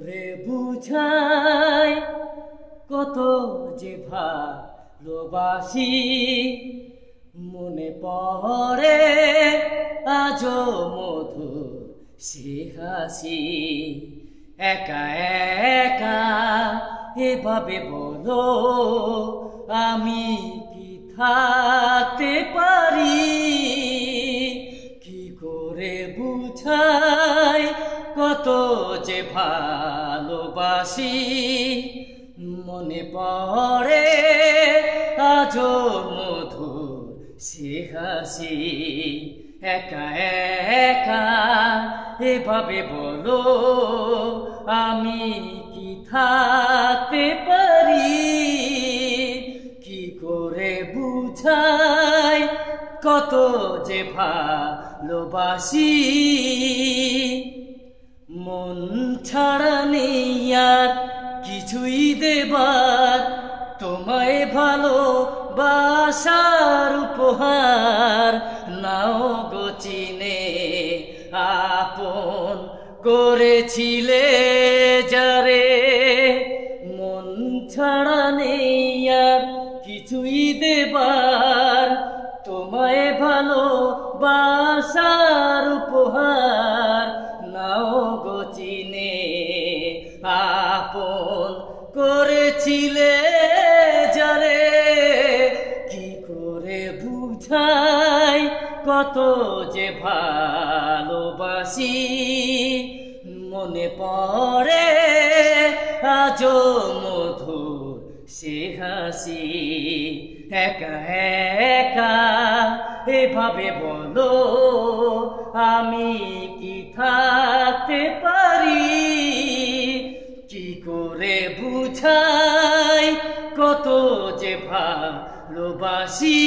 করে বুঝাই কত যে ভালোবাসি। মনে পড়ে আজও মধু সেহাসি। একা একা এভাবে বলো, আমি কি থাকতে পারি? কি করে বুঝাই কত যে ভালোবাসি, মনে পড়ে আজও মধুর সে হাসি একা একা এভাবে বলো, আমি কি থাকতে পারি? কি করে বুঝাই কত যে ভালোবাসি? কিছুই দেবার, তোমায় ভালো বাসার উপহার। নাও গো চিনে, আপন করেছিলে যারে। মন ছাড়া নেই আর কিছুই দেবার, তোমায় ভালো বাসার উপহার। আপন করেছিলে যারে? কি করে বুঝাই কত যে ভালোবাসি? মনে পড়ে আজ মধুর সে হাসি। একা একা এভাবে বলো, আমি কি থাকতে পারি কত যে ভালোবাসি।